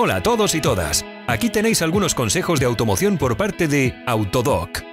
Hola a todos y todas. Aquí tenéis algunos consejos de automoción por parte de Autodoc.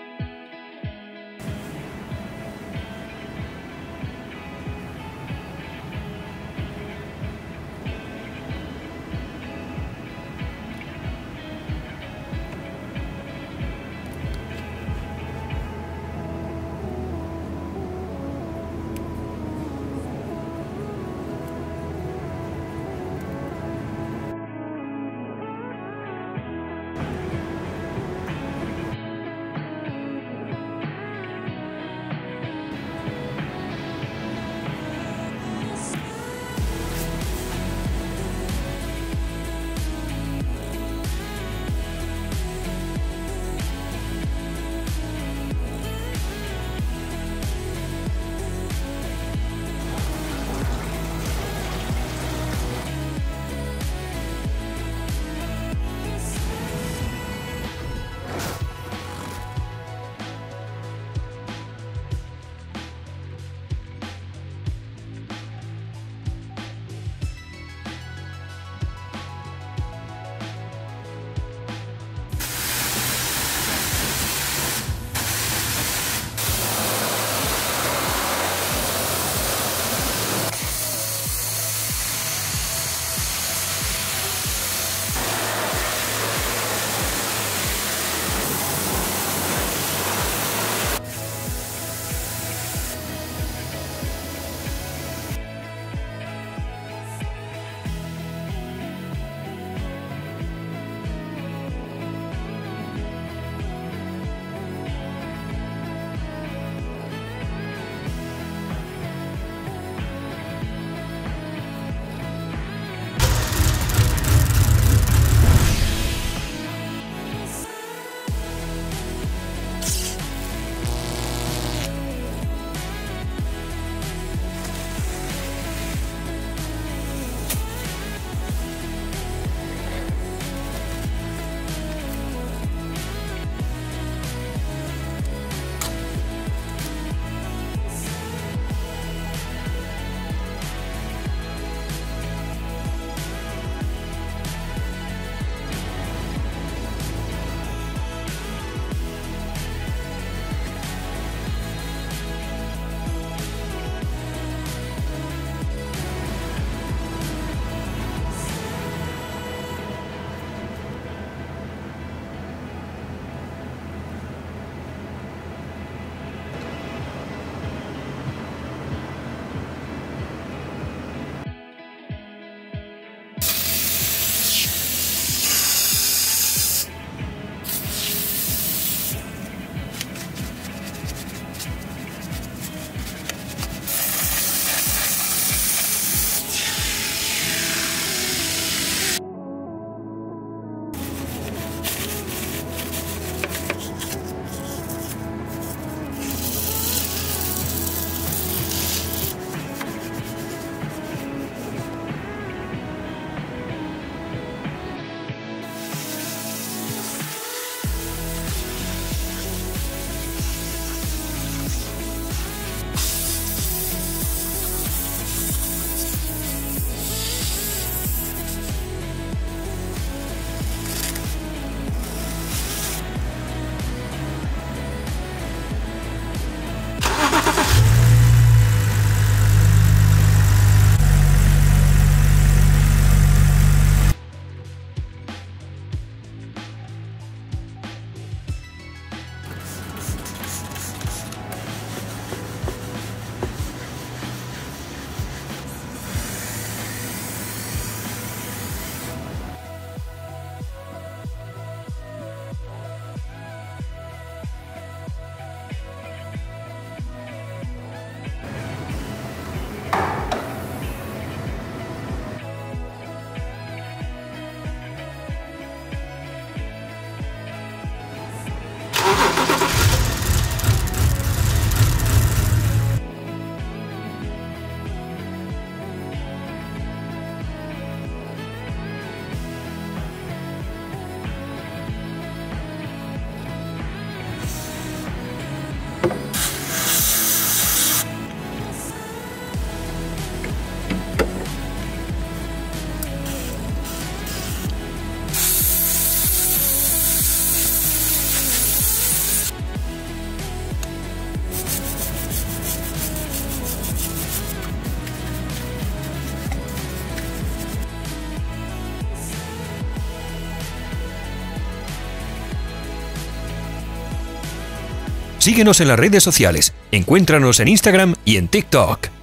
Síguenos en las redes sociales, encuéntranos en Instagram y en TikTok.